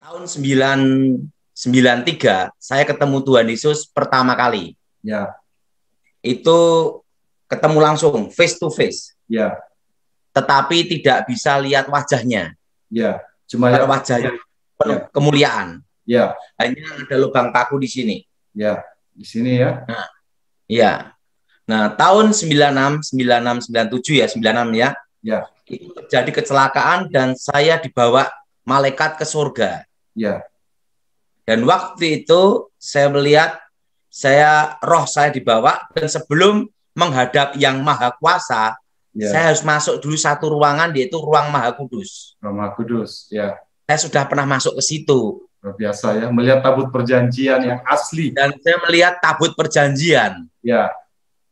tahun 993 saya ketemu Tuhan Yesus pertama kali. Ya, Itu ketemu langsung face to face, ya, tetapi tidak bisa lihat wajahnya. ya. Cuma ya, wajahnya penuh kemuliaan. ya, Hanya ada lubang paku di sini. ya. Di sini ya. Iya. Nah, tahun 96, 96, 97 ya, 96 ya. Ya. Itu terjadi kecelakaan dan saya dibawa malaikat ke surga. Ya, Dan waktu itu saya melihat saya roh saya dibawa dan sebelum menghadap yang maha kuasa, ya. saya harus masuk dulu satu ruangan yaitu ruang maha kudus. Roma Kudus. Ya, Saya sudah pernah masuk ke situ luar biasa ya. Melihat tabut perjanjian yang asli. dan saya melihat tabut perjanjian Ya,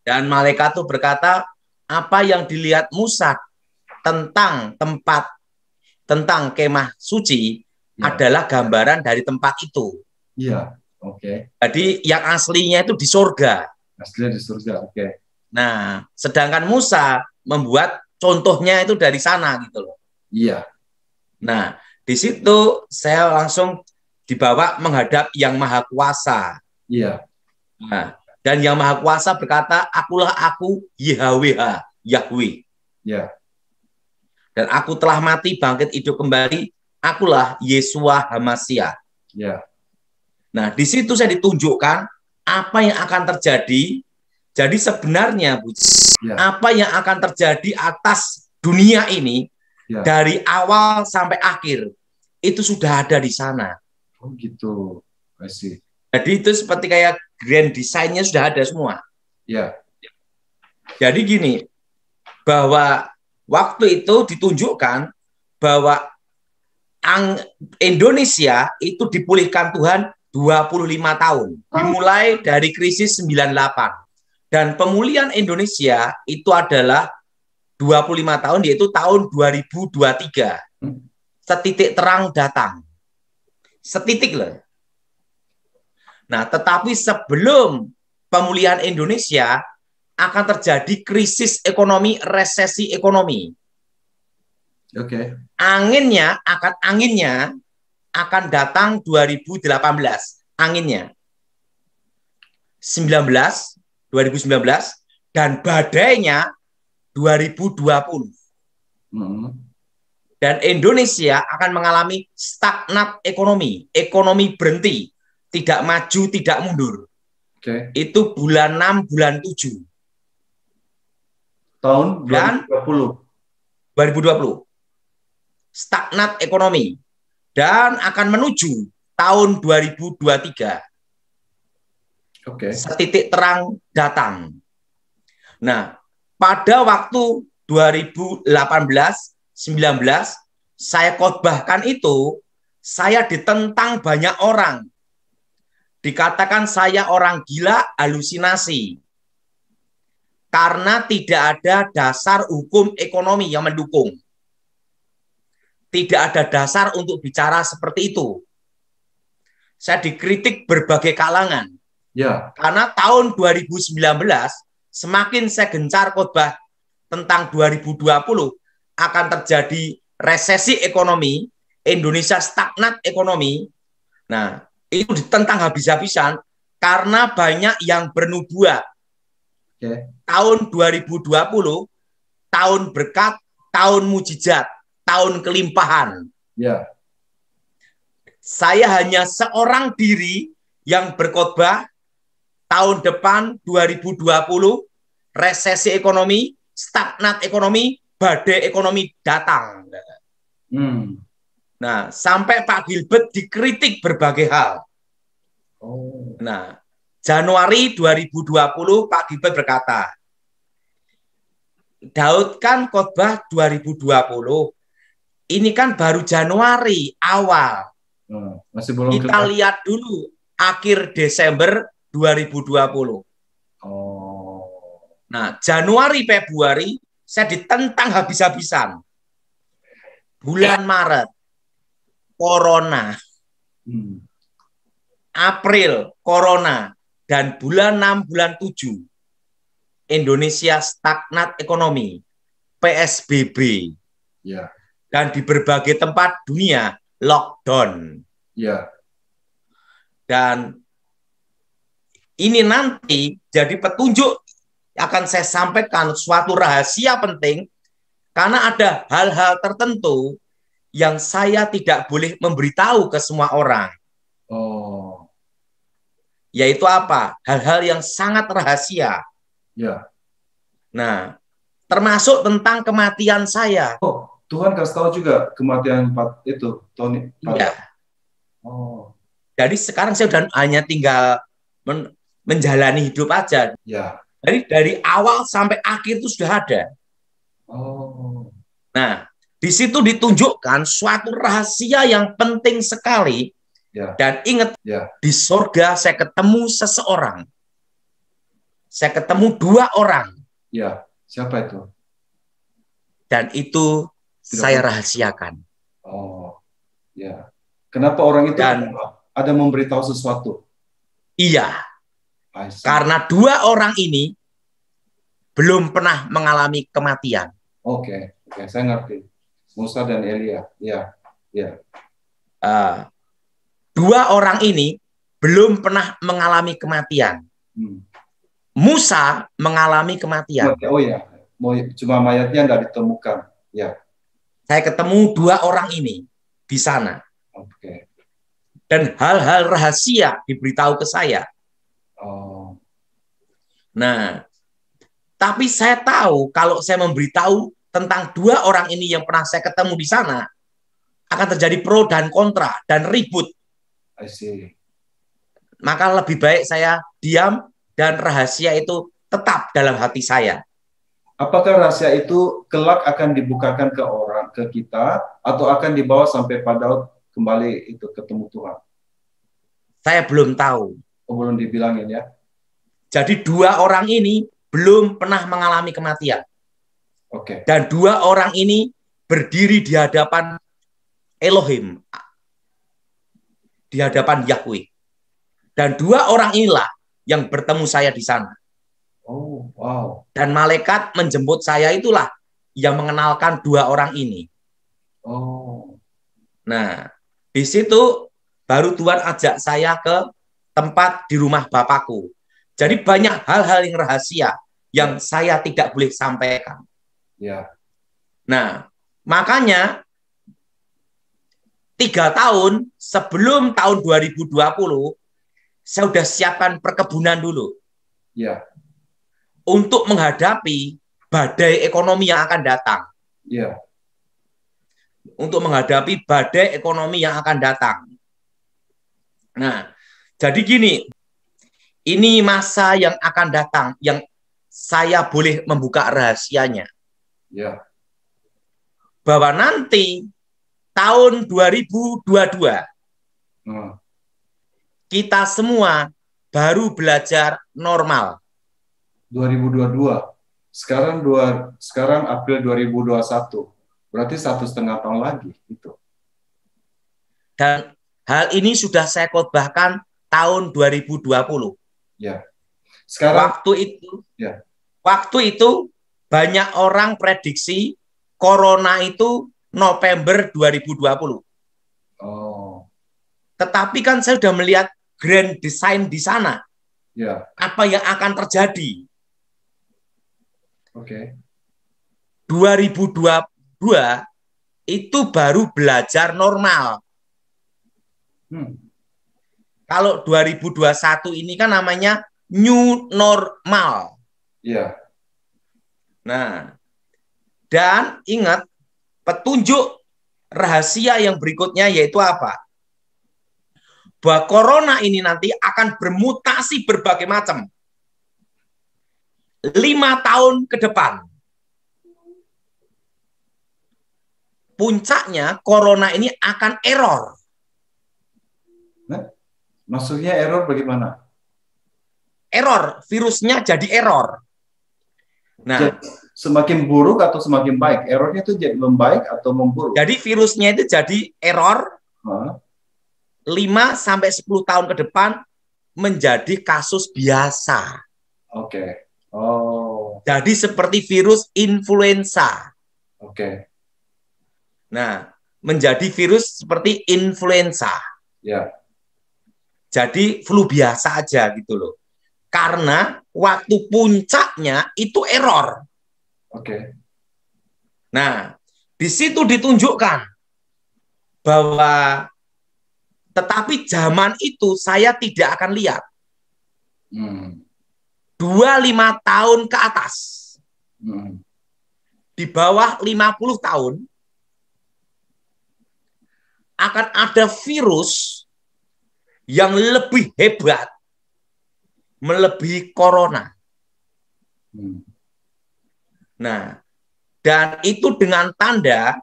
dan malaikat itu berkata, apa yang dilihat Musa tentang tempat tentang kemah suci ya. adalah gambaran dari tempat itu. Iya, oke. Jadi yang aslinya itu di surga. Aslinya di surga. Oke. Nah, sedangkan Musa membuat contohnya itu dari sana gitu loh. Iya, Nah, di situ saya langsung dibawa menghadap yang maha kuasa. iya, Nah, dan yang maha kuasa berkata, akulah aku YHWH, Yahweh. iya, Dan aku telah mati, bangkit hidup kembali, akulah Yesua Hamasia. iya, Nah, di situ saya ditunjukkan apa yang akan terjadi. Jadi sebenarnya, Bu, Ya. apa yang akan terjadi atas dunia ini Ya. dari awal sampai akhir itu sudah ada di sana. Oh gitu. See. Jadi itu seperti kayak grand design-nya sudah ada semua. Iya, Jadi gini, bahwa waktu itu ditunjukkan bahwa ang- Indonesia itu dipulihkan Tuhan 25 tahun. Dimulai dari krisis 98. Dan pemulihan Indonesia itu adalah 25 tahun yaitu tahun 2023. Setitik terang datang. Setitik loh. Nah, tetapi sebelum pemulihan Indonesia akan terjadi krisis ekonomi, resesi ekonomi. Oke. Anginnya akan anginnya akan datang 2018. Anginnya 19 2019 dan badainya 2020. Hmm. Dan Indonesia akan mengalami stagnat ekonomi, ekonomi berhenti, tidak maju, tidak mundur. Oke. Itu bulan 6, bulan 7. Tahun Dan- 2020. 2020. Stagnat ekonomi dan akan menuju tahun 2023 Oke. setitik terang datang. Nah, pada waktu 2018-19 saya khotbahkan itu saya ditentang banyak orang. Dikatakan saya orang gila, halusinasi. Karena tidak ada dasar hukum ekonomi yang mendukung. Tidak ada dasar untuk bicara seperti itu. Saya dikritik berbagai kalangan. Ya, Karena tahun 2019 semakin saya gencar khotbah tentang 2020 akan terjadi resesi ekonomi, Indonesia stagnat ekonomi. Nah, itu ditentang habis-habisan karena banyak yang bernubuat. Oke. Tahun 2020 tahun berkat, tahun mujizat, tahun kelimpahan. ya, Saya hanya seorang diri yang berkhotbah tahun depan 2020 resesi ekonomi, stagnat ekonomi, badai ekonomi datang. hmm. Nah, sampai Pak Gilbert dikritik berbagai hal. Oh, Nah, Januari 2020 Pak Gilbert berkata, Daud kan khotbah 2020. Ini kan baru Januari awal. Hmm. masih belum Kita kelihatan. lihat dulu akhir Desember 2020. Oh, Nah, Januari Februari saya ditentang habis-habisan. Bulan Maret corona, hmm. April corona dan bulan 6 bulan 7 Indonesia stagnat ekonomi, PSBB ya, dan di berbagai tempat dunia lockdown. Ya. Dan ini nanti jadi petunjuk akan saya sampaikan suatu rahasia penting karena ada hal-hal tertentu yang saya tidak boleh memberitahu ke semua orang. Oh. Yaitu apa? Hal-hal yang sangat rahasia. Ya. Nah, termasuk tentang kematian saya. Oh, Tuhan kasih tahu juga kematian empat itu, Tony. Iya. Oh. Jadi sekarang saya sudah hanya tinggal men menjalani hidup aja. Ya. Jadi dari awal sampai akhir itu sudah ada. Oh. Nah, di situ ditunjukkan suatu rahasia yang penting sekali. Ya. Dan ingat, Ya. di sorga saya ketemu seseorang. Saya ketemu dua orang. Ya. Siapa itu? Dan itu Tidak saya rahasiakan. Oh. Ya. Kenapa orang itu Dan- ada memberitahu sesuatu? Iya, karena dua orang ini belum pernah mengalami kematian. Oke, oke, saya ngerti. Musa dan Elia. Ya. Ya. Eh, dua orang ini belum pernah mengalami kematian. Hmm. Musa mengalami kematian. Oh ya, cuma mayatnya nggak ditemukan. Ya, Saya ketemu dua orang ini di sana. oke. Dan hal-hal rahasia diberitahu ke saya. Oh, Nah, tapi saya tahu kalau saya memberitahu tentang dua orang ini yang pernah saya ketemu di sana, akan terjadi pro dan kontra dan ribut. I see. Maka lebih baik saya diam dan rahasia itu tetap dalam hati saya. Apakah rahasia itu kelak akan dibukakan ke orang, ke kita, atau akan dibawa sampai pada kembali itu ketemu Tuhan? Saya belum tahu. Oh, belum dibilangin ya? Jadi dua orang ini belum pernah mengalami kematian. Oke, Dan dua orang ini berdiri di hadapan Elohim. Di hadapan Yahweh. Dan dua orang inilah yang bertemu saya di sana. Oh wow, Dan malaikat menjemput saya itulah yang mengenalkan dua orang ini. oh Nah, di situ baru Tuhan ajak saya ke tempat di rumah Bapakku. Jadi banyak hal-hal yang rahasia yang saya tidak boleh sampaikan. ya, Nah, makanya tiga tahun sebelum tahun 2020, saya sudah siapkan perkebunan dulu ya, untuk menghadapi badai ekonomi yang akan datang. ya, Untuk menghadapi badai ekonomi yang akan datang. Nah, jadi gini, ini masa yang akan datang, yang saya boleh membuka rahasianya. ya, Bahwa nanti tahun 2022, Hmm, kita semua baru belajar normal. 2022. Sekarang dua, sekarang April 2021. Berarti satu setengah tahun lagi itu. Dan hal ini sudah saya khotbahkan tahun 2020. Sekarang Waktu itu, Ya. waktu itu banyak orang prediksi corona itu November 2020. oh Tetapi kan saya sudah melihat grand design di sana. ya Apa yang akan terjadi? Oke 2022 itu baru belajar normal. hmm. Kalau 2021 ini kan namanya new normal. ya Nah, dan ingat petunjuk rahasia yang berikutnya yaitu apa? Bahwa corona ini nanti akan bermutasi berbagai macam. Lima tahun ke depan. Puncaknya corona ini akan error. maksudnya error bagaimana Error, virusnya jadi error. Nah, Jadi, semakin buruk atau semakin baik errornya itu jadi membaik atau memburuk jadi virusnya itu jadi error? 5 sampai 10 tahun ke depan menjadi kasus biasa. oke oh Jadi seperti virus influenza. oke Nah, menjadi virus seperti influenza. Ya. Jadi flu biasa aja gitu loh. Karena waktu puncaknya itu error. Oke. Nah, di situ ditunjukkan bahwa tetapi zaman itu saya tidak akan lihat. Hmm. Dua lima tahun ke atas. Hmm. Di bawah 50 tahun akan ada virus yang lebih hebat melebihi corona. Hmm. Nah, dan itu dengan tanda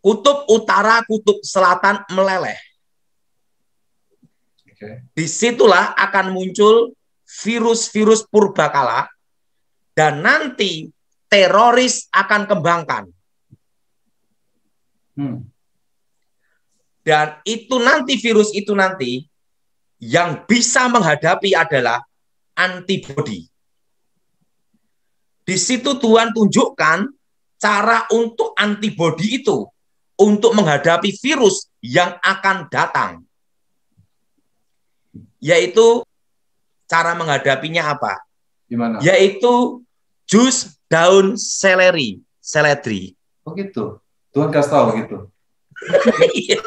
kutub utara, kutub selatan meleleh. Oke. Di situlah akan muncul virus-virus purbakala dan nanti teroris akan kembangkan. Hmm. Dan itu nanti virus itu nanti yang bisa menghadapi adalah antibodi. Di situ Tuhan tunjukkan cara untuk antibodi itu untuk menghadapi virus yang akan datang. Yaitu cara menghadapinya apa? Gimana? Yaitu jus daun seleri, seledri. Oh gitu. Tuhan kasih tahu gitu. Iya.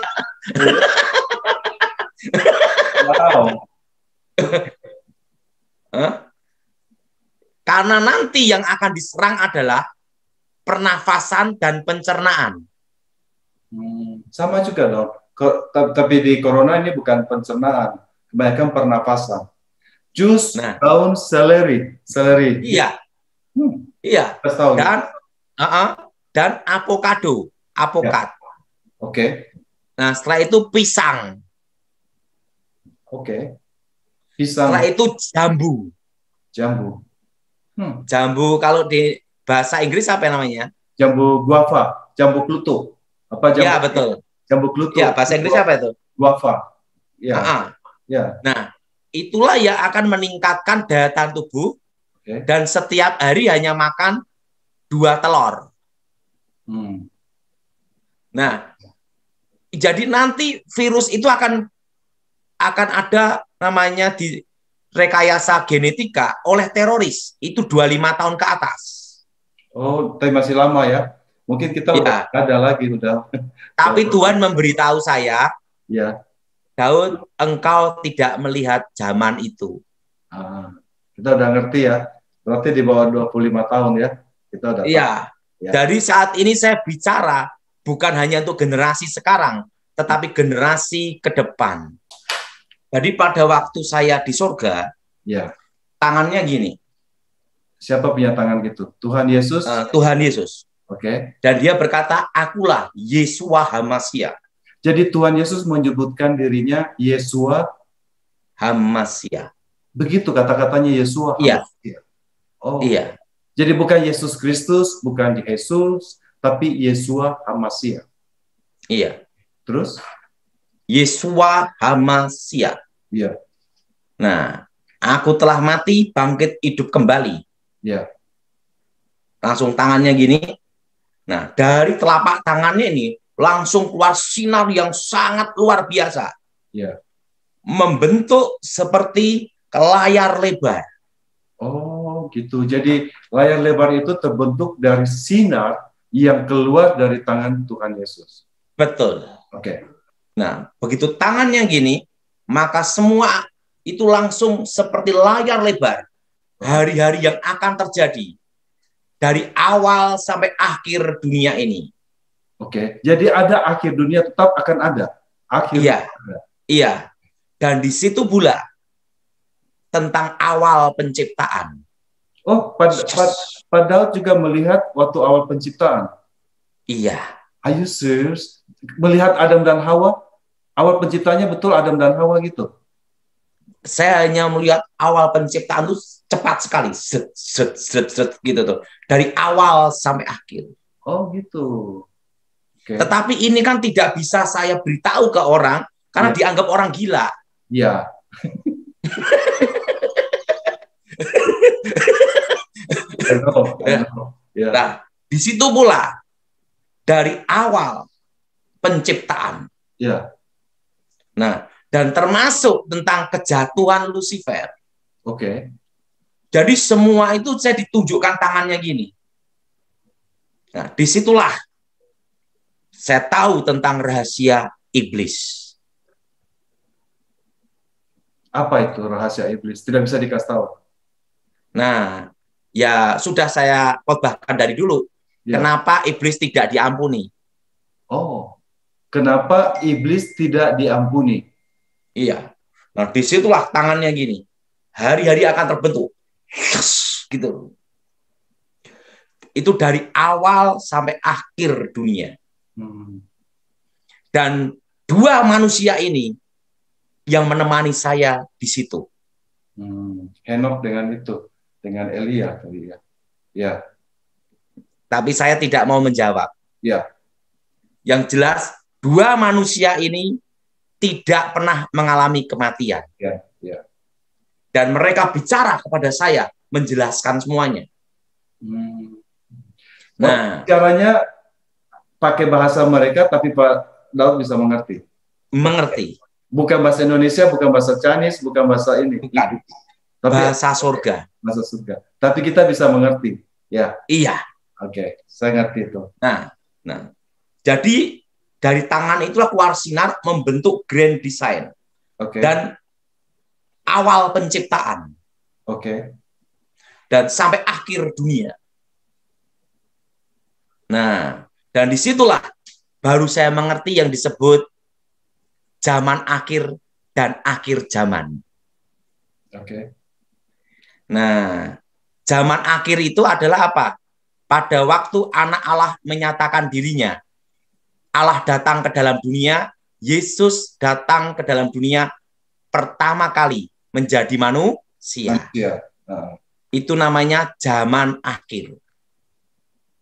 Wow. Hah? Karena nanti yang akan diserang adalah pernafasan dan pencernaan. Hmm, sama juga dong. Tapi di corona ini bukan pencernaan, kebanyakan pernapasan. Jus Nah. daun seleri, seleri. Iya, Hmm, iya. kasih tahu. gitu. Dan dan avocado, apokat. Oke, Nah, setelah itu pisang. oke. Pisang, Setelah itu jambu. jambu. Hmm, Jambu kalau di bahasa Inggris apa namanya? jambu guava, jambu klutuk. Apa jambu? Iya, betul. Jambu klutuk. Iya, bahasa Inggris apa itu? Guava. Ya, Uh-uh. ya. Nah, itulah yang akan meningkatkan daya tahan tubuh Oke. dan setiap hari hanya makan dua telur. Hmm, Nah, jadi nanti virus itu akan akan ada namanya di rekayasa genetika oleh teroris itu 25 tahun ke atas. Oh, tapi masih lama ya. Mungkin kita udah nggak ada lagi udah. Tapi Tuhan memberitahu saya, Ya. Daud, engkau tidak melihat zaman itu. Ah, kita udah ngerti ya. Berarti di bawah 25 tahun ya. Kita udah. Iya. Ya. Dari saat ini saya bicara bukan hanya untuk generasi sekarang, tetapi generasi ke depan. Jadi pada waktu saya di surga, Ya. tangannya gini, Siapa punya tangan gitu? Tuhan Yesus. eh, Tuhan Yesus. Oke. Dan dia berkata, akulah Yesua Hamasya. Jadi Tuhan Yesus menyebutkan dirinya Yesua. Hamasya. Begitu kata-katanya Yesua. Iya. Oh. Iya, Jadi bukan Yesus Kristus, bukan Yesus, tapi Yesua Hamasya. iya. Terus? Yesua Hamasya. Iya. Nah, aku telah mati, bangkit hidup kembali. Iya. Langsung tangannya gini. Nah, dari telapak tangannya ini langsung keluar sinar yang sangat luar biasa. Iya. Membentuk seperti layar lebar. Oh, gitu. Jadi layar lebar itu terbentuk dari sinar yang keluar dari tangan Tuhan Yesus. Betul. Oke. Nah, begitu tangannya gini, maka semua itu langsung seperti layar lebar. Hari-hari yang akan terjadi dari awal sampai akhir dunia ini. Oke. Jadi ada akhir dunia tetap akan ada. Akhir. Iya, iya. Dan di situ pula tentang awal penciptaan. Oh, pad, pad, padahal juga melihat waktu awal penciptaan. Iya, Are you serious? Melihat Adam dan Hawa? Awal penciptanya betul Adam dan Hawa gitu. saya hanya melihat awal penciptaan itu cepat sekali, set, set, set, set, gitu tuh, dari awal sampai akhir. Oh, gitu. Oke. Tetapi ini kan tidak bisa saya beritahu ke orang karena Ya. dianggap orang gila. Iya. Know. Ya. Nah, di situ pula dari awal penciptaan Ya. Nah, dan termasuk tentang kejatuhan Lucifer. Oke. Jadi semua itu saya ditunjukkan tangannya gini. Nah, di situlah saya tahu tentang rahasia iblis. Apa itu rahasia iblis? Tidak bisa dikasih tahu. Nah, ya sudah saya khotbahkan dari dulu. Ya. Kenapa iblis tidak diampuni? Oh, kenapa iblis tidak diampuni? Iya. Nah, di situlah tangannya gini. Hari-hari akan terbentuk. Yes, gitu. Itu dari awal sampai akhir dunia. Hmm. Dan dua manusia ini yang menemani saya di situ. Hmm. Henok dengan itu, dengan Elia tadi ya. Ya, Tapi saya tidak mau menjawab. ya. Yang jelas, dua manusia ini tidak pernah mengalami kematian. Ya, ya. Dan mereka bicara kepada saya, menjelaskan semuanya. Hmm. Nah, Caranya pakai bahasa mereka, tapi Pak Daud bisa mengerti. mengerti. Bukan bahasa Indonesia, bukan bahasa Chinese, bukan bahasa ini. Bukan. Tapi Bahasa surga. bahasa surga. Tapi kita bisa mengerti. Ya, Iya. oke. Saya ngerti itu. Nah, nah. Jadi dari tangan itulah keluar sinar membentuk grand design Oke. dan awal penciptaan Oke. dan sampai akhir dunia. Nah, dan di situlah baru saya mengerti yang disebut zaman akhir dan akhir zaman. Oke. Nah, zaman akhir itu adalah apa? Pada waktu anak Allah menyatakan dirinya, Allah datang ke dalam dunia, Yesus datang ke dalam dunia pertama kali menjadi manusia. Iya. Nah. Itu namanya zaman akhir.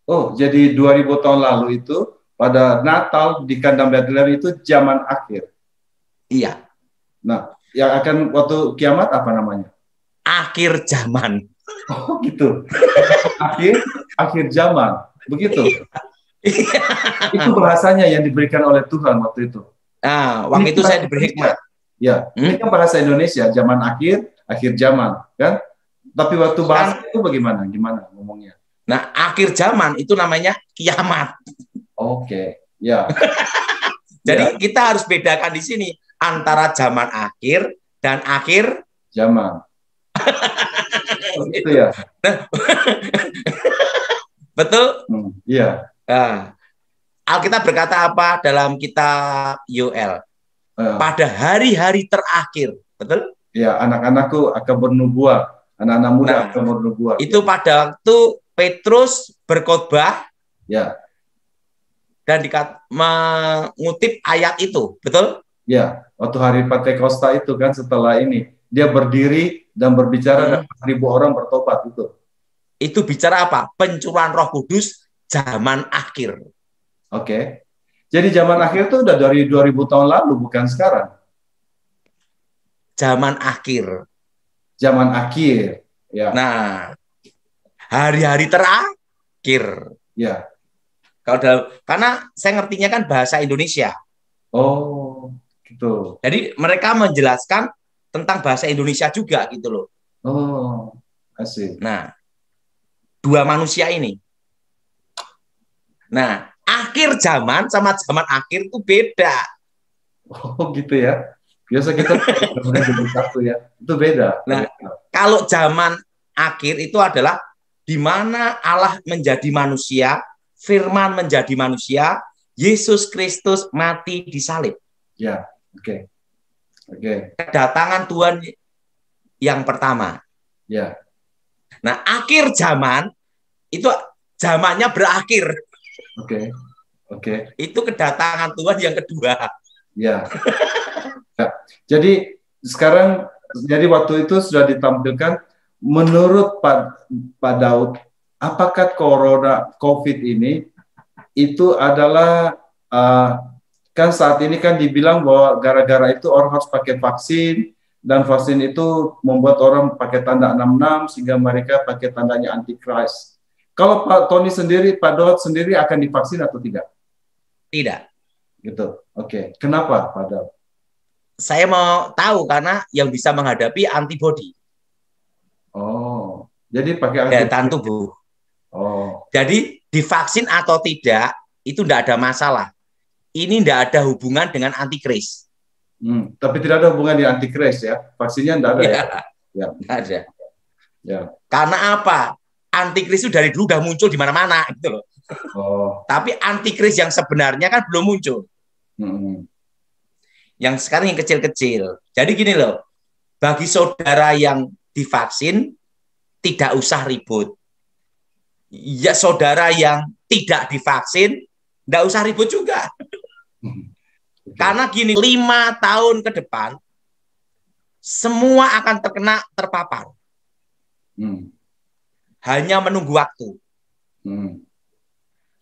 Oh, jadi 2000 tahun lalu itu pada Natal di kandang Bethlehem itu zaman akhir. Iya, Nah, yang akan waktu kiamat apa namanya? akhir zaman. Oh, gitu. akhir akhir zaman. Begitu. itu bahasanya yang diberikan oleh Tuhan waktu itu. Nah, waktu Ini itu saya diberi hikmat. Ya, Hmm? ini kan bahasa Indonesia, zaman akhir, akhir zaman, kan? Tapi waktu bahasa itu bagaimana? Gimana ngomongnya? Nah, akhir zaman itu namanya kiamat. Oke, ya. Jadi kita harus bedakan di sini antara zaman akhir dan akhir Zaman. itu ya. betul. Hmm, Iya. Nah, Alkitab berkata apa dalam kitab Yoel? Eh, Pada hari-hari terakhir, betul? ya, anak-anakku akan bernubuat, anak-anak muda Nah, akan bernubuat. Itu pada waktu Petrus berkhotbah Ya, dan dikat, mengutip ayat itu, betul? ya. Waktu hari Pentakosta itu kan setelah ini dia berdiri dan berbicara Hmm. dan ribu orang bertobat itu. Itu bicara apa? Pencurahan Roh Kudus zaman akhir. Oke. Jadi zaman akhir itu udah dari 2000 tahun lalu bukan sekarang. Zaman akhir. Zaman akhir. Ya, Nah, hari-hari terakhir. ya. Kalau dalam, karena saya ngertinya kan bahasa Indonesia. Oh, gitu. Jadi mereka menjelaskan tentang bahasa Indonesia juga gitu loh. Oh, asik. Nah, dua manusia ini. Nah, akhir zaman sama zaman akhir itu beda. Oh, gitu ya. Biasa kita satu ya. Itu beda. Nah. Kalau zaman akhir itu adalah di mana Allah menjadi manusia, firman menjadi manusia, Yesus Kristus mati di salib. Ya, oke. Oke, Kedatangan Tuhan yang pertama. ya. Nah, akhir zaman itu zamannya berakhir. Oke. Oke. Itu kedatangan Tuhan yang kedua. Ya. ya. Jadi sekarang jadi waktu itu sudah ditampilkan menurut Pak Pak Daud apakah corona COVID ini itu adalah uh, kan saat ini kan dibilang bahwa gara-gara itu orang harus pakai vaksin dan vaksin itu membuat orang pakai tanda 66 sehingga mereka pakai tandanya antichrist. Kalau Pak Tony sendiri, Pak Daud sendiri akan divaksin atau tidak? Tidak. Gitu. Oke. Kenapa, Pak Daud? saya mau tahu karena yang bisa menghadapi antibody. Oh, jadi pakai. Daya tahan tubuh. Oh. Jadi divaksin atau tidak itu tidak ada masalah. Ini tidak ada hubungan dengan antikris. Hmm, tapi tidak ada hubungan dengan antikris ya. Vaksinnya tidak ada ya. ya. Ya, tidak ada. Ya. Karena apa? Antikris itu dari dulu sudah muncul di mana-mana gitu loh. Oh. Tapi antikris yang sebenarnya kan belum muncul. Hmm. Yang sekarang yang kecil-kecil. Jadi gini loh, bagi saudara yang divaksin tidak usah ribut. Ya saudara yang tidak divaksin, tidak usah ribut juga. Karena gini, lima tahun ke depan semua akan terkena terpapar. Hmm. Hanya menunggu waktu. Hmm.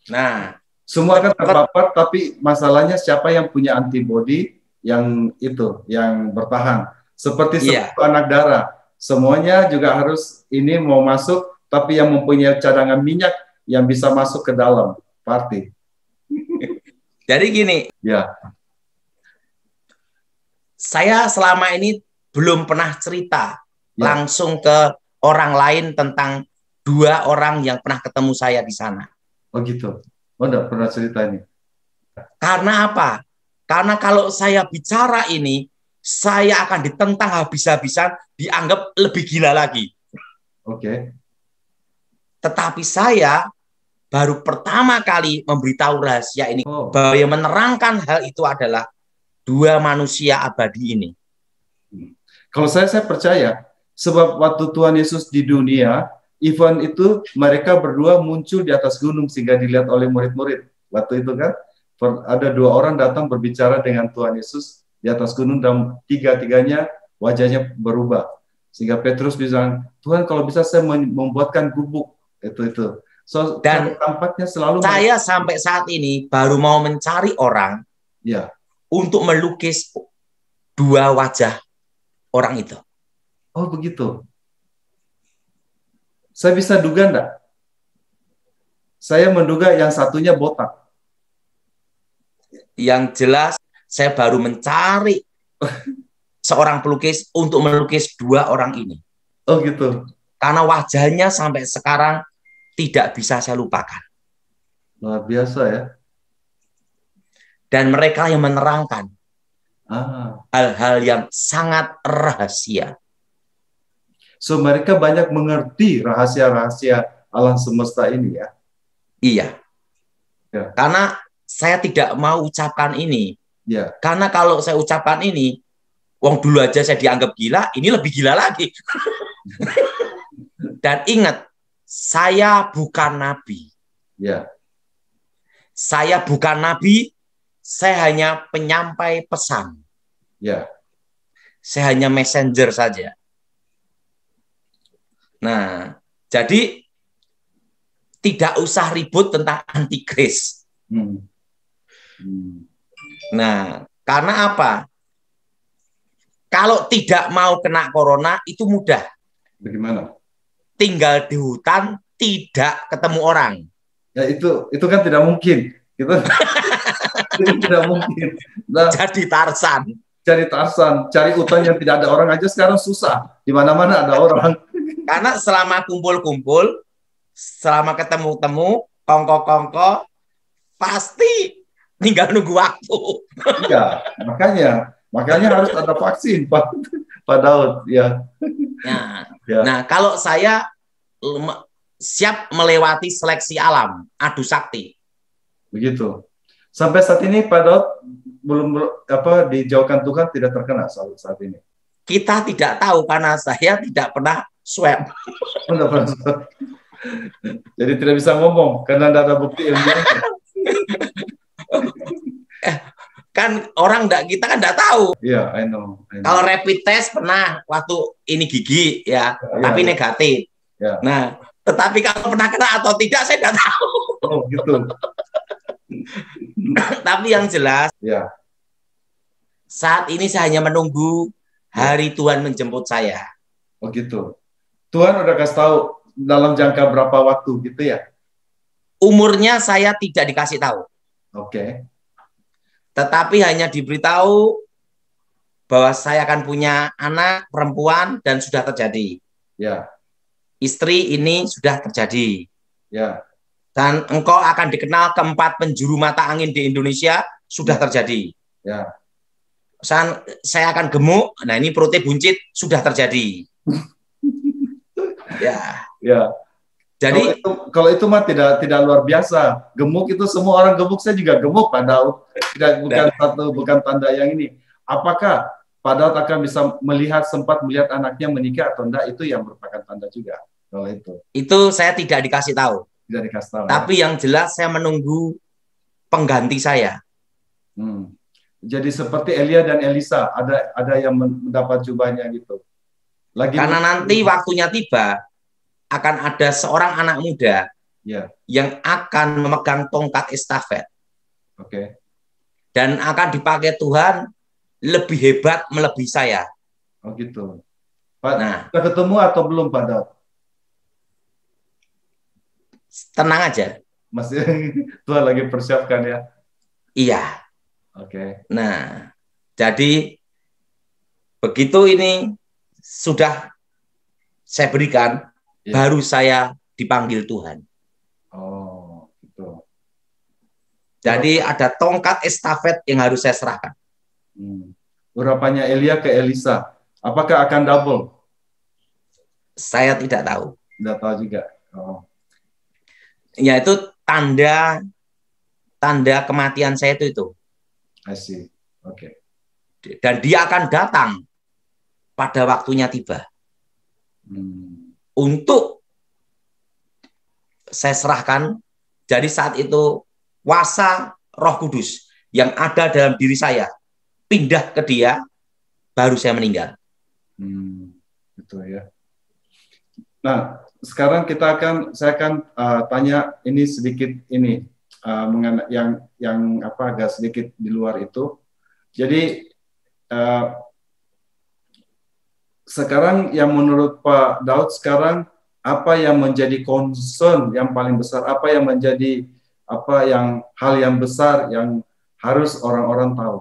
Nah, semua akan terpapar, tapi masalahnya siapa yang punya antibodi yang itu, yang bertahan. Seperti yeah. anak darah, semuanya juga harus ini mau masuk, tapi yang mempunyai cadangan minyak yang bisa masuk ke dalam party. Jadi gini, ya. Saya selama ini belum pernah cerita ya. langsung ke orang lain tentang dua orang yang pernah ketemu saya di sana. Oh gitu. Oh enggak pernah cerita ini. Karena apa? Karena kalau saya bicara ini, saya akan ditentang habis-habisan, dianggap lebih gila lagi. Oke. Okay. Tetapi saya baru pertama kali memberitahu rahasia ini oh. bahwa yang menerangkan hal itu adalah dua manusia abadi ini. Hmm. Kalau saya saya percaya sebab waktu Tuhan Yesus di dunia event itu mereka berdua muncul di atas gunung sehingga dilihat oleh murid-murid. Waktu itu kan ada dua orang datang berbicara dengan Tuhan Yesus di atas gunung dan tiga-tiganya wajahnya berubah. Sehingga Petrus bilang, Tuhan kalau bisa saya membuatkan gubuk itu itu. So, dan tampaknya selalu saya sampai saat ini baru mau mencari orang ya. untuk melukis dua wajah orang itu. Oh begitu. Saya bisa duga enggak? Saya menduga yang satunya botak. Yang jelas saya baru mencari seorang pelukis untuk melukis dua orang ini. Oh gitu. Karena wajahnya sampai sekarang tidak bisa saya lupakan. Luar biasa ya. Dan mereka yang menerangkan ah. hal-hal ah. yang sangat rahasia So mereka banyak mengerti rahasia-rahasia alam semesta ini ya. Iya. Ya. Karena saya tidak mau ucapkan ini. Ya. Karena kalau saya ucapkan ini, wong dulu aja saya dianggap gila, ini lebih gila lagi. Dan ingat, saya bukan nabi. Ya. Saya bukan nabi, saya hanya penyampai pesan. Ya. Saya hanya messenger saja. Nah, jadi tidak usah ribut tentang antikris. Hmm. Hmm. Nah, karena apa? Kalau tidak mau kena corona itu mudah. Bagaimana? Tinggal di hutan, tidak ketemu orang. Ya itu itu kan tidak mungkin. Itu, itu tidak mungkin. Nah, Jadi Tarsan. Cari Tarsan, cari hutan yang tidak ada orang aja sekarang susah. Di mana-mana ada orang. Karena selama kumpul-kumpul, selama ketemu-temu, kongko-kongko, pasti tinggal nunggu waktu. Iya, makanya makanya harus ada vaksin Pak Pak Daud ya. Nah, ya. nah kalau saya siap melewati seleksi alam, adu sakti. Begitu. Sampai saat ini Pak Daud belum apa dijauhkan Tuhan tidak terkena saat ini. Kita tidak tahu karena saya tidak pernah swab. Jadi tidak bisa ngomong karena tidak ada bukti ilmiah. eh, kan orang enggak kita kan enggak tahu. Iya, yeah, I, know, I know. Kalau rapid test pernah waktu ini gigi ya, yeah, tapi yeah. negatif. Yeah. Nah, tetapi kalau pernah kena atau tidak saya enggak tahu. Oh, gitu. tapi yang jelas, yeah. saat ini saya hanya menunggu hari Tuhan menjemput saya. Oh gitu. Tuhan udah kasih tahu dalam jangka berapa waktu gitu ya? Umurnya saya tidak dikasih tahu. Oke. Okay. Tetapi hanya diberitahu bahwa saya akan punya anak perempuan dan sudah terjadi. Ya, Istri ini sudah terjadi. ya, Dan engkau akan dikenal keempat penjuru mata angin di Indonesia sudah terjadi. ya. Saya, saya akan gemuk. Nah, ini perutnya buncit sudah terjadi. ya. Ya. Jadi kalau itu, kalau itu mah tidak tidak luar biasa. Gemuk itu semua orang gemuk saya juga gemuk Pak Daud. Tidak bukan satu bukan tanda yang ini. Apakah Pak Daud akan bisa melihat sempat melihat anaknya menikah atau enggak itu yang merupakan tanda juga kalau itu itu saya tidak dikasih tahu. tidak dikasih tahu. ya? Tapi yang jelas saya menunggu pengganti saya. Hmm. Jadi seperti Elia dan Elisa ada ada yang mendapat jubahnya gitu. Lagi Karena nanti waktunya tiba akan ada seorang anak muda ya, yang akan memegang tongkat estafet oke. dan akan dipakai Tuhan lebih hebat melebihi saya. Oh gitu. Pak, Nah, sudah ketemu atau belum Pak Daud? tenang aja. Masih Tuhan lagi persiapkan ya. Iya. Oke. Nah, jadi begitu ini sudah saya berikan, Ya. baru saya dipanggil Tuhan. Oh, gitu. Jadi ada tongkat estafet yang harus saya serahkan. Hmm. Urapannya Elia ke Elisa, apakah akan double? Saya tidak tahu. Tidak tahu juga. Oh, Yaitu tanda tanda kematian saya itu itu. I see. Oke. Dan dia akan datang pada waktunya tiba. Hmm. Untuk saya serahkan. Jadi saat itu kuasa Roh Kudus yang ada dalam diri saya pindah ke dia, baru saya meninggal. Hmm. Gitu ya. Nah, sekarang kita akan saya akan uh, tanya ini sedikit ini uh, mengenai yang yang apa agak sedikit di luar itu. Jadi uh, sekarang yang menurut Pak Daud sekarang apa yang menjadi concern yang paling besar, apa yang menjadi apa yang hal yang besar yang harus orang-orang tahu.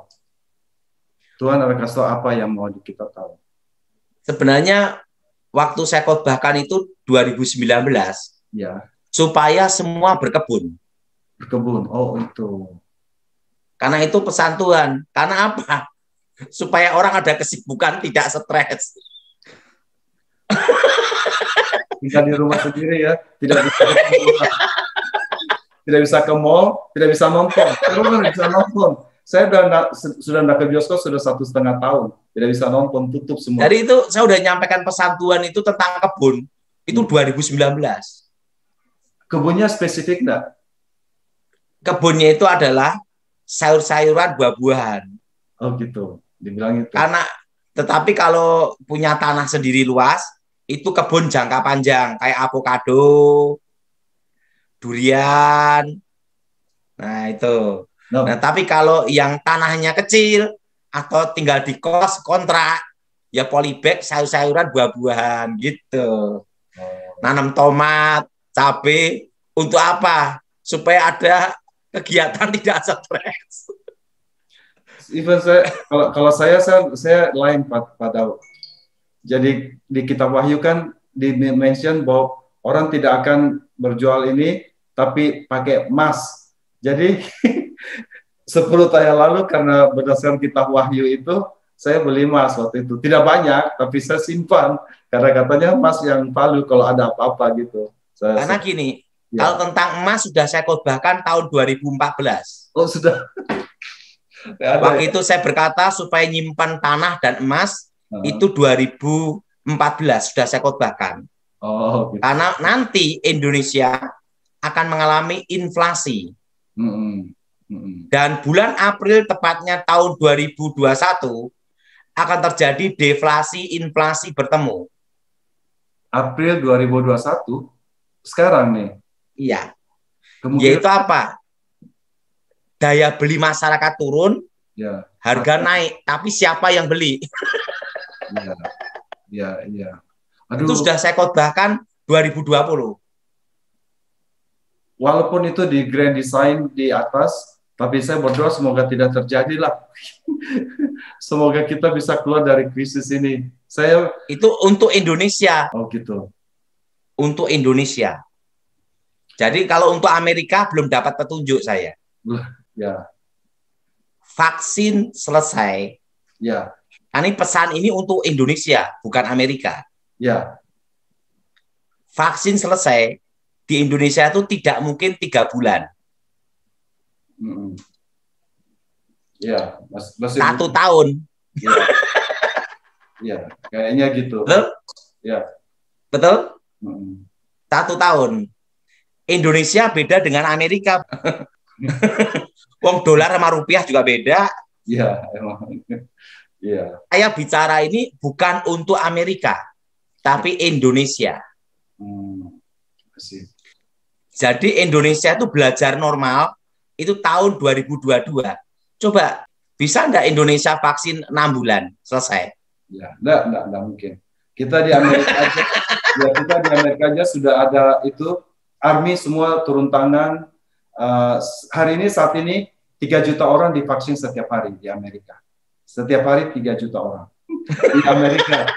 Tuhan ada kasih tahu apa yang mau kita tahu. Sebenarnya waktu saya khotbahkan itu 2019 Ya, supaya semua berkebun. berkebun. Oh, itu. Karena itu pesan Tuhan. Karena apa? Supaya orang ada kesibukan, tidak stres. Tinggal di rumah sendiri ya, tidak bisa tidak bisa ke mall, tidak bisa nonton. Terus tidak bisa nonton. Saya sudah nggak- sudah nggak ke bioskop sudah satu setengah tahun, tidak bisa nonton, tutup semua. Jadi itu saya udah nyampaikan pesan Tuhan itu tentang kebun. Itu 2019. Kebunnya spesifik enggak? Kebunnya itu adalah sayur-sayuran, buah-buahan. Oh gitu, dibilang itu. Karena tetapi kalau punya tanah sendiri luas, itu kebun jangka panjang kayak avocado, durian. Nah, itu. No. Nah, tapi kalau yang tanahnya kecil atau tinggal di kos kontrak, ya polybag sayur-sayuran buah-buahan gitu. Oh, Nanam tomat, cabai untuk apa? Supaya ada kegiatan tidak stres. Even saya kalau kalau saya saya, saya lain Daud. Jadi di kitab Wahyu kan di mention bahwa orang tidak akan berjual ini tapi pakai emas. Jadi 10 tahun lalu karena berdasarkan kitab Wahyu itu saya beli emas waktu itu. Tidak banyak tapi saya simpan karena katanya emas yang palu kalau ada apa-apa gitu. Saya, Karena gini, Ya. kalau tentang emas sudah saya khotbahkan tahun 2014. oh sudah. Ya, Waktu itu saya berkata supaya nyimpan tanah dan emas ya? itu 2014 sudah saya khotbahkan. Oh, gitu. Karena nanti Indonesia akan mengalami inflasi Mm-mm. Mm-mm. dan bulan April tepatnya tahun 2021 akan terjadi deflasi inflasi bertemu. April 2021 sekarang nih. Iya, Kemudian yaitu apa? Daya beli masyarakat turun, ya, harga naik, tapi siapa yang beli? ya, ya, ya. Itu Aduh, sudah saya khotbahkan 2020. walaupun itu di grand design di atas, Tapi saya berdoa semoga tidak terjadi lah. semoga kita bisa keluar dari krisis ini. Saya itu untuk Indonesia. Oh gitu. Untuk Indonesia. Jadi kalau untuk Amerika belum dapat petunjuk saya. Ya. Vaksin selesai. Ya. Ini pesan ini untuk Indonesia, bukan Amerika. Ya. Vaksin selesai di Indonesia itu tidak mungkin tiga bulan. Mm Ya, mas, masih satu tahun. Ya. ya, kayaknya gitu. Betul? Ya. Betul? Mm Satu tahun. Indonesia beda dengan Amerika. Wong dolar sama rupiah juga beda. Iya, emang. Iya. Saya bicara ini bukan untuk Amerika, tapi Indonesia. Hmm. Jadi Indonesia itu belajar normal itu tahun 2022. Coba bisa enggak Indonesia vaksin 6 bulan selesai? Ya, enggak, enggak, enggak mungkin. Kita di Amerika aja, ya kita di Amerika aja sudah ada itu army semua turun tangan. Uh, hari ini saat ini 3 juta orang divaksin setiap hari di Amerika. Setiap hari 3 juta orang di Amerika.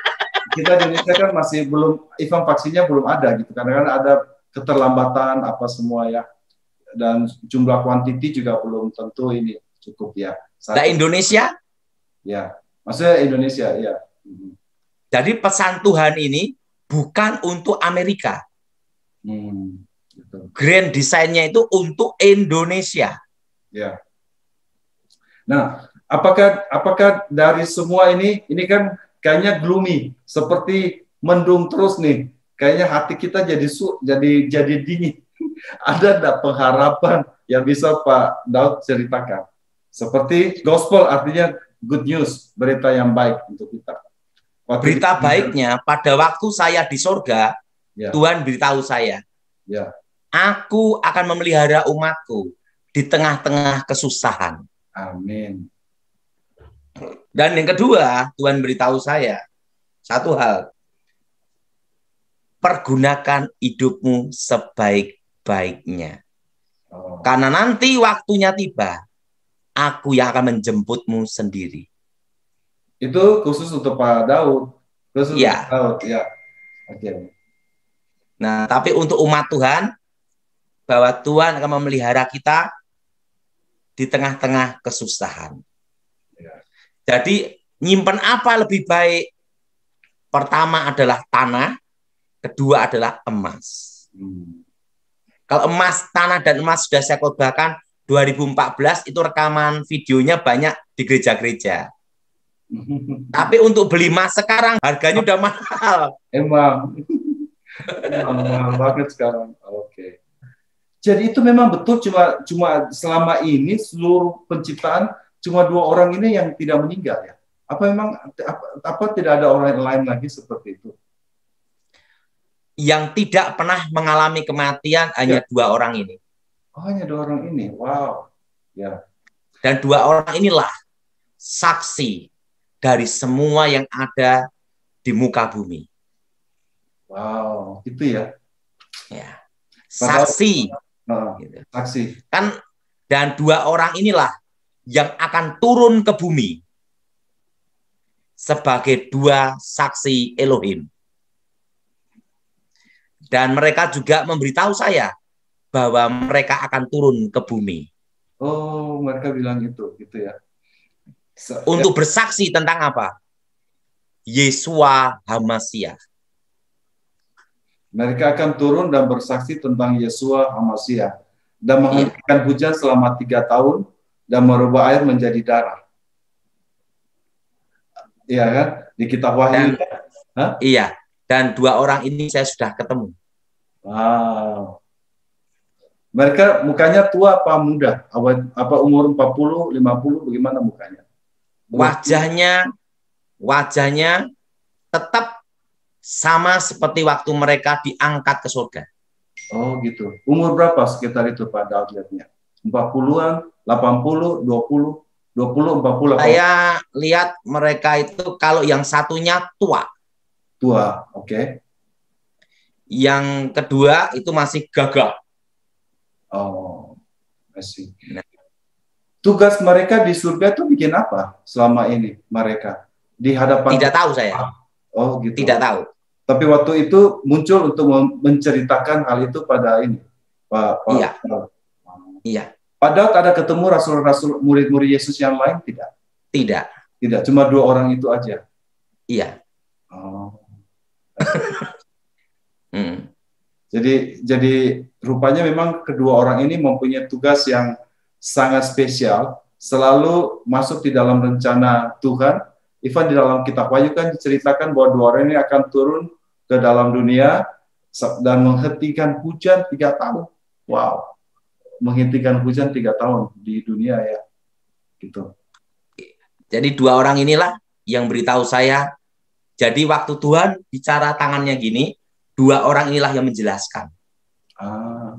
Kita di Indonesia kan masih belum, event vaksinnya belum ada gitu. Karena kan ada keterlambatan apa semua ya. Dan jumlah kuantiti juga belum tentu ini cukup ya. Satu. Nah Indonesia? Ya, maksudnya Indonesia ya. Jadi pesan Tuhan ini bukan untuk Amerika. Hmm. Grand desainnya itu untuk Indonesia. Ya. Nah, apakah apakah dari semua ini ini kan kayaknya gloomy, seperti mendung terus nih. Kayaknya hati kita jadi su, jadi jadi dingin. Ada enggak pengharapan yang bisa Pak Daud ceritakan? Seperti gospel artinya good news, berita yang baik untuk kita. Waktu berita baiknya pada waktu saya di sorga, ya. Tuhan beritahu saya, ya. Aku akan memelihara umatku di tengah-tengah kesusahan. Amin. Dan yang kedua, Tuhan beritahu saya satu hal. Pergunakan hidupmu sebaik-baiknya. Oh. Karena nanti waktunya tiba, aku yang akan menjemputmu sendiri. Itu khusus untuk Pak Daud. Khusus ya. untuk Daud, ya. Oke. Okay. Nah, tapi untuk umat Tuhan, bahwa Tuhan akan memelihara kita di tengah-tengah kesusahan. Jadi nyimpen apa lebih baik? Pertama adalah tanah, kedua adalah emas. Hmm. Kalau emas, tanah dan emas sudah saya khotbahkan 2014 itu rekaman videonya banyak di gereja-gereja. Tapi untuk beli emas sekarang harganya udah mahal. Emang. Emang mahal banget sekarang. Oke. Jadi itu memang betul cuma cuma selama ini seluruh penciptaan cuma dua orang ini yang tidak meninggal ya. Apa memang apa, apa tidak ada orang lain lagi seperti itu? Yang tidak pernah mengalami kematian hanya ya. dua orang ini. Oh, hanya dua orang ini. Wow. Ya. Dan dua orang inilah saksi dari semua yang ada di muka bumi. Wow, itu ya. Ya. Saksi Oh, gitu. Saksi. Kan dan dua orang inilah yang akan turun ke bumi sebagai dua saksi Elohim. Dan mereka juga memberitahu saya bahwa mereka akan turun ke bumi. Oh, mereka bilang itu, gitu ya. So, Untuk ya. bersaksi tentang apa? Yesua Hamasia. Mereka akan turun dan bersaksi tentang Yesua Hamasia dan menghentikan hujan selama tiga tahun dan merubah air menjadi darah. Iya kan? Di kitab Wahyu. Dan, Iya. Dan dua orang ini saya sudah ketemu. Wow. Mereka mukanya tua apa muda? Apa, apa umur 40, 50, bagaimana mukanya? Wajahnya wajahnya tetap sama seperti waktu mereka diangkat ke surga. Oh gitu. Umur berapa sekitar itu Pak Daud lihatnya? 40-an, 80, 20, 20, 40. Saya lihat mereka itu kalau yang satunya tua. Tua, oke. Okay. Yang kedua itu masih gagah. Oh, masih. Nah, tugas mereka di surga itu bikin apa selama ini mereka di hadapan Tidak tahu saya. Oh gitu. Tidak tahu. Tapi waktu itu muncul untuk menceritakan hal itu pada ini Pak. Pak Iya. Pak. Iya, Daud ada ketemu rasul-rasul murid-murid Yesus yang lain tidak? tidak. Tidak, cuma dua orang itu aja. Iya. Oh. Hmm. Jadi jadi rupanya memang kedua orang ini mempunyai tugas yang sangat spesial, selalu masuk di dalam rencana Tuhan. Even di dalam kitab Wahyu kan diceritakan bahwa dua orang ini akan turun ke dalam dunia dan menghentikan hujan tiga tahun. Wow, menghentikan hujan tiga tahun di dunia ya, gitu. Jadi dua orang inilah yang beritahu saya. Jadi waktu Tuhan bicara tangannya gini, dua orang inilah yang menjelaskan. Ah,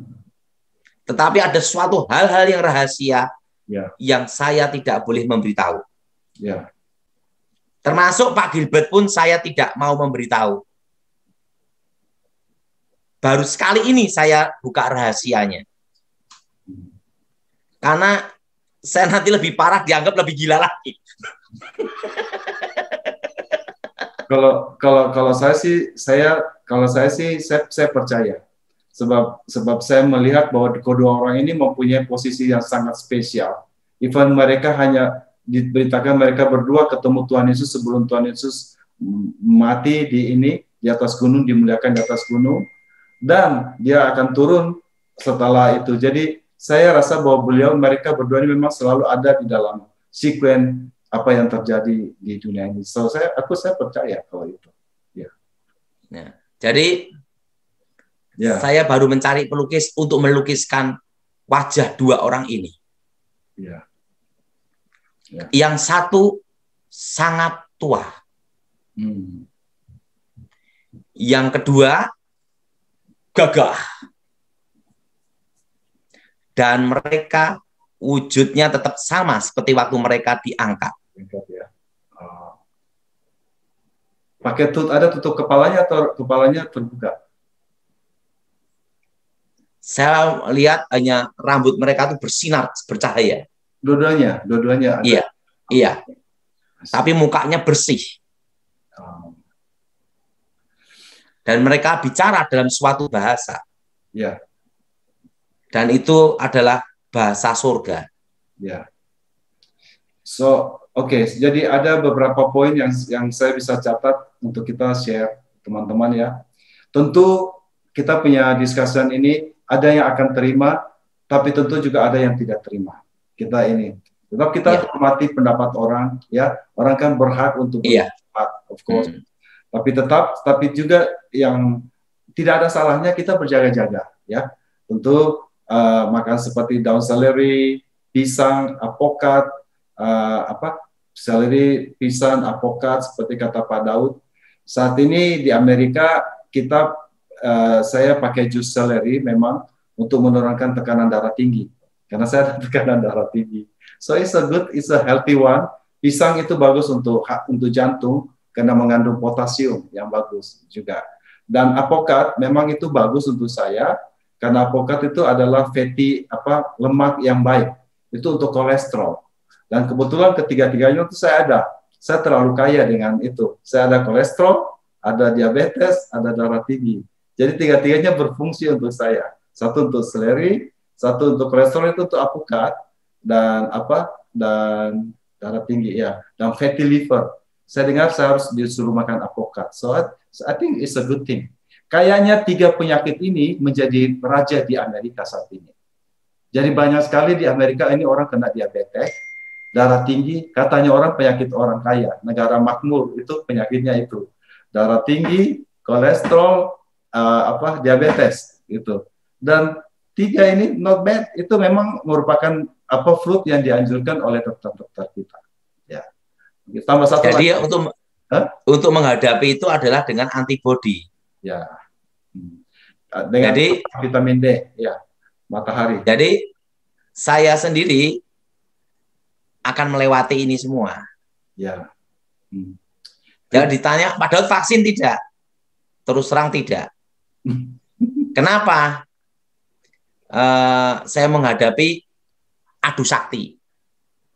Tetapi ada suatu hal-hal yang rahasia Ya. yang saya tidak boleh memberitahu. ya, Termasuk Pak Gilbert pun saya tidak mau memberitahu. Baru sekali ini saya buka rahasianya. Karena saya nanti lebih parah dianggap lebih gila lagi. kalau kalau kalau saya sih saya kalau saya sih saya, saya percaya sebab sebab saya melihat bahwa kedua orang ini mempunyai posisi yang sangat spesial. Even mereka hanya diberitakan mereka berdua ketemu Tuhan Yesus sebelum Tuhan Yesus mati di ini di atas gunung dimuliakan di atas gunung dan dia akan turun setelah itu. Jadi saya rasa bahwa beliau mereka berdua ini memang selalu ada di dalam sekuen apa yang terjadi di dunia ini. So saya aku saya percaya kalau itu. Jadi Ya, saya baru mencari pelukis untuk melukiskan wajah dua orang ini. ya, Yang satu sangat tua, hmm, yang kedua gagah. Dan mereka wujudnya tetap sama seperti waktu mereka diangkat. ya. Oh. Pakai tut ada tutup kepalanya atau kepalanya terbuka? Saya lihat hanya rambut mereka itu bersinar, bercahaya. Dua-duanya, dua-duanya ada. Iya, iya. Tapi mukanya bersih. Oh, Dan mereka bicara dalam suatu bahasa. ya, Dan itu adalah bahasa surga. ya. So, oke, jadi ada beberapa poin yang yang saya bisa catat untuk kita share teman-teman ya. Tentu kita punya discussion ini ada yang akan terima, tapi tentu juga ada yang tidak terima. Kita ini, tetap kita Iya. hormati pendapat orang, ya. Orang kan berhak untuk Iya. berpendapat, of course. Hmm. Tapi tetap, tapi juga yang tidak ada salahnya kita berjaga-jaga, ya. Untuk uh, makan seperti daun seleri, pisang, apokat, uh, apa seleri, pisang, apokat seperti kata Pak Daud. Saat ini di Amerika kita uh, saya pakai jus seleri memang untuk menurunkan tekanan darah tinggi karena saya ada tekanan darah tinggi. So it's a good, it's a healthy one. Pisang itu bagus untuk untuk jantung karena mengandung potasium yang bagus juga. Dan apokat memang itu bagus untuk saya karena apokat itu adalah fatty apa lemak yang baik. Itu untuk kolesterol. Dan kebetulan ketiga-tiganya itu saya ada. Saya terlalu kaya dengan itu. Saya ada kolesterol, ada diabetes, ada darah tinggi. Jadi tiga-tiganya berfungsi untuk saya. Satu untuk seleri, satu untuk kolesterol itu untuk apokat dan apa dan darah tinggi ya dan fatty liver. Saya dengar saya harus disuruh makan apokat. So I, so I think it's a good thing. Kayaknya tiga penyakit ini menjadi raja di Amerika saat ini. Jadi banyak sekali di Amerika ini orang kena diabetes, darah tinggi, katanya orang penyakit orang kaya. Negara makmur itu penyakitnya itu. Darah tinggi, kolesterol, uh, apa diabetes gitu. Dan tiga ini not bad, itu memang merupakan apa fruit yang dianjurkan oleh dokter-dokter kita. Ya. Tambah satu Jadi lagi. untuk Hah? untuk menghadapi itu adalah dengan antibodi. Ya. Hmm. Dengan Jadi vitamin D, ya. Matahari. jadi saya sendiri akan melewati ini semua. Ya. Hmm. Jangan ditanya, padahal vaksin tidak. Terus terang tidak. Kenapa? Eh, saya menghadapi adu sakti.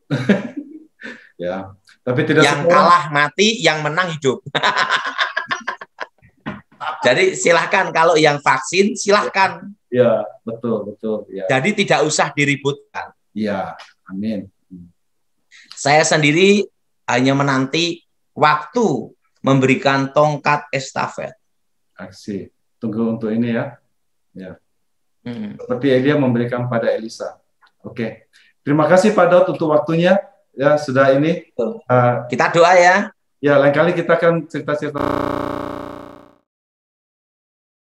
ya, tapi tidak yang semua. kalah mati, yang menang hidup. Jadi silahkan kalau yang vaksin silahkan. Ya, betul, betul. Ya, Jadi tidak usah diributkan. ya, amin. Saya sendiri hanya menanti waktu memberikan tongkat estafet. Aksi. Tunggu untuk ini ya. Hmm. Seperti Elia memberikan pada Elisa. Oke. Terima kasih Pak Daud untuk waktunya. Ya, sudah ini. Uh, Kita doa ya. ya, lain kali kita akan cerita-cerita